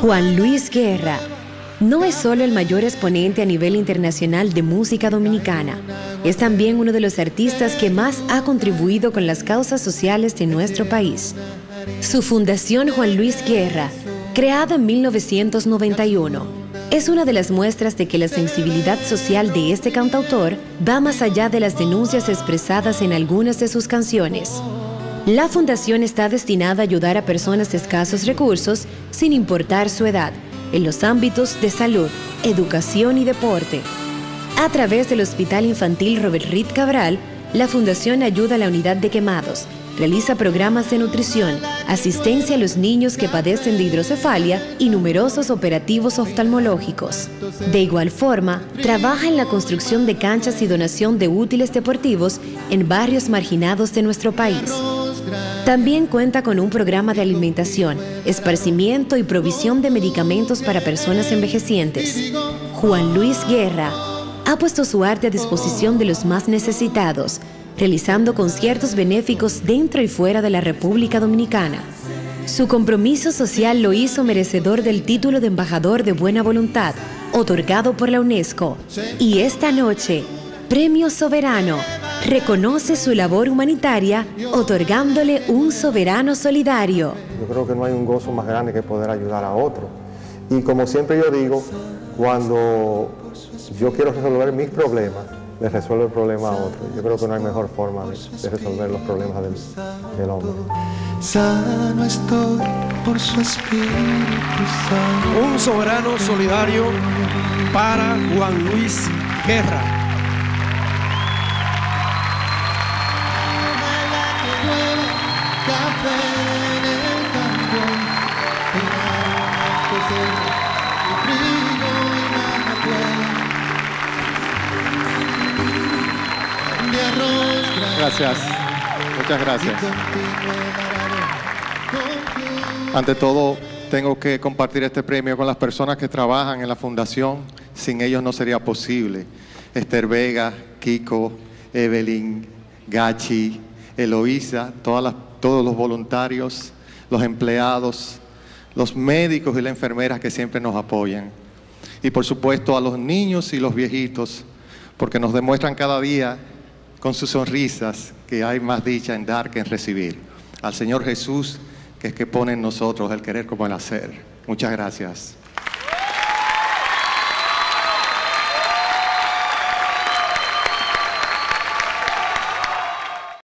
Juan Luis Guerra no es solo el mayor exponente a nivel internacional de música dominicana, es también uno de los artistas que más ha contribuido con las causas sociales de nuestro país. Su fundación Juan Luis Guerra, creada en 1991, es una de las muestras de que la sensibilidad social de este cantautor va más allá de las denuncias expresadas en algunas de sus canciones. La fundación está destinada a ayudar a personas de escasos recursos sin importar su edad en los ámbitos de salud, educación y deporte. A través del Hospital Infantil Robert Reed Cabral, la Fundación ayuda a la unidad de quemados, realiza programas de nutrición, asistencia a los niños que padecen de hidrocefalia y numerosos operativos oftalmológicos. De igual forma, trabaja en la construcción de canchas y donación de útiles deportivos en barrios marginados de nuestro país. También cuenta con un programa de alimentación, esparcimiento y provisión de medicamentos para personas envejecientes. Juan Luis Guerra ha puesto su arte a disposición de los más necesitados, realizando conciertos benéficos dentro y fuera de la República Dominicana. Su compromiso social lo hizo merecedor del título de embajador de buena voluntad, otorgado por la UNESCO. Y esta noche, Premio Soberano reconoce su labor humanitaria otorgándole un soberano solidario. Yo creo que no hay un gozo más grande que poder ayudar a otro. Y como siempre yo digo, cuando yo quiero resolver mis problemas, le resuelvo el problema a otro. Yo creo que no hay mejor forma de, resolver los problemas del, del, hombre. Sano estoy por su espíritu Un soberano solidario para Juan Luis Guerra. Gracias. Muchas gracias. Ante todo, tengo que compartir este premio con las personas que trabajan en la fundación. Sin ellos no sería posible. Esther Vega, Kiko, Evelyn, Gachi, Eloísa, todas todos los voluntarios, los empleados, los médicos y las enfermeras que siempre nos apoyan. Y por supuesto a los niños y los viejitos, porque nos demuestran cada día con sus sonrisas que hay más dicha en dar que en recibir. Al Señor Jesús, que es que pone en nosotros el querer como el hacer. Muchas gracias.